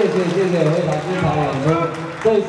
谢谢，谢谢，非常非常感谢。